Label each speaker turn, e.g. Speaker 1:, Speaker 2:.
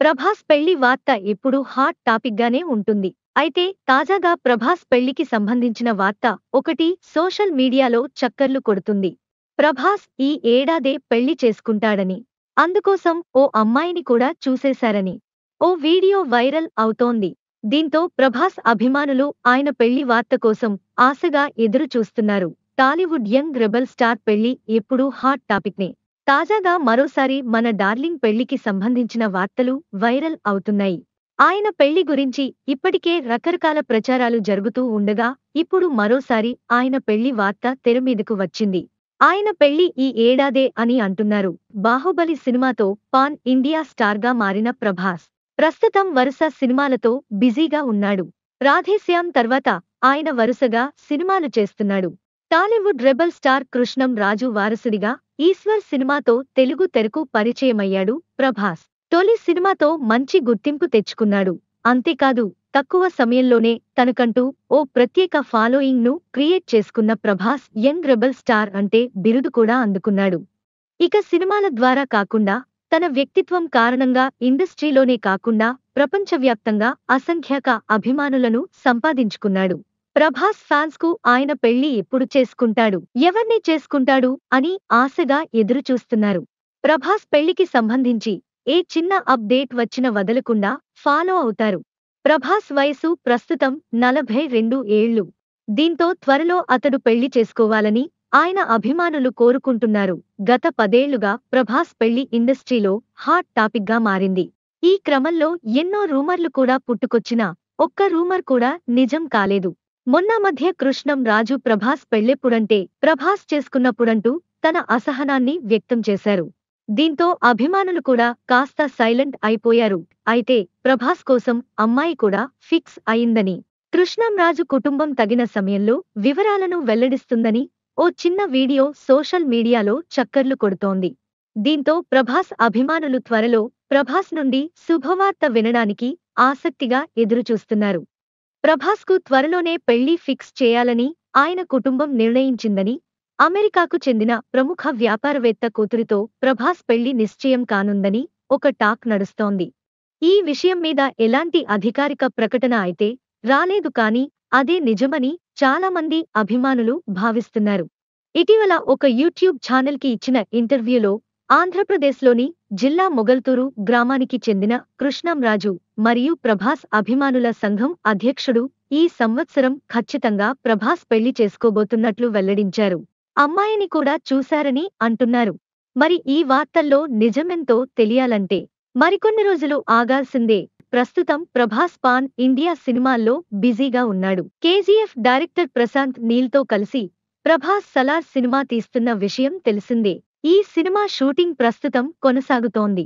Speaker 1: ప్రభాస్ పెళ్ళి వార్త ఎప్పుడూ హాట్ టాపిక్గానే ఉంటుంది. అయితే తాజాగా ప్రభాస్ పెళ్ళికి సంబంధించిన వార్త ఒకటి సోషల్ మీడియాలో చక్కర్లు కొడుతుంది. ప్రభాస్ ఈ ఏడాదే పెళ్ళి చేసుకుంటాడని అందుకోసం ఓ అమ్మాయిని కూడా చూసేశారని ఓ వీడియో వైరల్ అవుతోంది. దీంతో ప్రభాస్ అభిమానులు ఆయన పెళ్ళి వార్త కోసం ఆశగా ఎదురు చూస్తున్నారు టాలీవుడ్ యంగ్ రెబల్ స్టార్ పెళ్ళి ఎప్పుడూ హాట్ టాపిక్నే. తాజాగా మరోసారి మన డార్లింగ్ పెళ్ళికి సంబంధించిన వార్తలు వైరల్ అవుతున్నాయి. ఆయన పెళ్ళి గురించి ఇప్పటికే రకరకాల ప్రచారాలు జరుగుతూ ఉండగా ఇప్పుడు మరోసారి ఆయన పెళ్ళి వార్త తెరమీదకు వచ్చింది. ఆయన పెళ్ళి ఈ ఏడాదే అని అంటున్నారు. బాహుబలి సినిమాతో పాన్ ఇండియా స్టార్గా మారిన ప్రభాస్. ప్రస్తుతం వరుస సినిమాలతో బిజీగా ఉన్నాడు. రాధేశ్యామ్ తర్వాత ఆయన వరుసగా సినిమాలు చేస్తున్నాడు. Tollywood rebel star Krishnam Raju వారసుడిగా ఈశ్వర్ సినిమాతో తెలుగు తెరకు పరిచయమయ్యాడు ప్రభాస్. తొలి సినిమాతో మంచి గుర్తింపు తెచ్చుకున్నాడు. అంతేకాదు తక్కువ సమయంలోనే తనకంటూ ఓ ప్రత్యేక ఫాలోయింగ్ను క్రియేట్ చేసుకున్న ప్రభాస్ యంగ్ రెబల్ స్టార్ అంటే బిరుదు కూడా అందుకున్నాడు. ఇక సినిమాల ద్వారా కాకుండా తన వ్యక్తిత్వం కారణంగా ఇండస్ట్రీలోనే కాకుండా ప్రపంచవ్యాప్తంగా అసంఖ్యాక అభిమానులను సంపాదించుకున్నాడు. ప్రభాస్ ఫ్యాన్స్కు ఆయన పెళ్ళి ఎప్పుడు చేసుకుంటాడు ఎవర్ని చేసుకుంటాడు అని ఆశగా ఎదురుచూస్తున్నారు. ప్రభాస్ పెళ్ళికి సంబంధించి ఏ చిన్న అప్డేట్ వచ్చిన వదలకుండా ఫాలో అవుతారు. ప్రభాస్ వయసు ప్రస్తుతం నలభై రెండు ఏళ్ళు దీంతో త్వరలో అతడు పెళ్ళి చేసుకోవాలని ఆయన అభిమానులు కోరుకుంటున్నారు. గత పదేళ్ళుగా ప్రభాస్ పెళ్ళి ఇండస్ట్రీలో హాట్ టాపిక్గా మారింది. ఈ క్రమంలో ఎన్నో రూమర్లు కూడా పుట్టుకొచ్చినా ఒక్క రూమర్ కూడా నిజం కాలేదు. మొన్న మధ్య కృష్ణం రాజు ప్రభాస్ పెళ్ళెప్పుడంటే ప్రభాస్ చేసుకున్నప్పుడంటూ తన అసహనాన్ని వ్యక్తం చేశారు. దీంతో అభిమానులు కూడా కాస్త సైలెంట్ అయిపోయారు. అయితే ప్రభాస్ కోసం అమ్మాయి కూడా ఫిక్స్ అయిందని కృష్ణం రాజు కుటుంబం తగిన సమయంలో వివరాలను వెల్లడిస్తుందని ఓ చిన్న వీడియో సోషల్ మీడియాలో చక్కర్లు కొడుతోంది. దీంతో ప్రభాస్ అభిమానులు త్వరలో ప్రభాస్ నుండి శుభవార్త వినడానికి ఆసక్తిగా ఎదురుచూస్తున్నారు. ప్రభాస్కు త్వరలోనే పెళ్ళి ఫిక్స్ చేయాలని ఆయన కుటుంబం నిర్ణయించిందని అమెరికాకు చెందిన ప్రముఖ వ్యాపారవేత్త కూతురితో ప్రభాస్ పెళ్ళి నిశ్చయం కానుందని ఒక టాక్ నడుస్తోంది. ఈ విషయం మీద ఎలాంటి అధికారిక ప్రకటన అయితే రాలేదు కాని అదే నిజమని చాలామంది అభిమానులు భావిస్తున్నారు. ఇటీవల ఒక యూట్యూబ్ ఛానల్కి ఇచ్చిన ఇంటర్వ్యూలో ఆంధ్రప్రదేశ్లోని జిల్లా మొగల్తూరు గ్రామానికి చెందిన కృష్ణంరాజు మరియు ప్రభాస్ అభిమానుల సంఘం అధ్యక్షుడు ఈ సంవత్సరం ఖచ్చితంగా ప్రభాస్ పెళ్ళి చేసుకోబోతున్నట్లు వెల్లడించారు. అమ్మాయిని కూడా చూశారని అంటున్నారు. మరి ఈ వార్తల్లో నిజమెంతో తెలియాలంటే మరికొన్ని రోజులు ఆగాల్సిందే. ప్రస్తుతం ప్రభాస్ పాన్ ఇండియా సినిమాల్లో బిజీగా ఉన్నాడు. కేజీఎఫ్ డైరెక్టర్ ప్రశాంత్ నీల్తో కలిసి ప్రభాస్ సలార్ సినిమా తీస్తున్న విషయం తెలిసిందే. ఈ సినిమా షూటింగ్ ప్రస్తుతం కొనసాగుతోంది.